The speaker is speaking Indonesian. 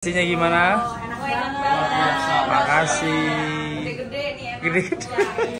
Isinya gimana? Oh, enak banget. Makasih. Gede-gede nih enak. Gede-gede.